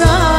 coração.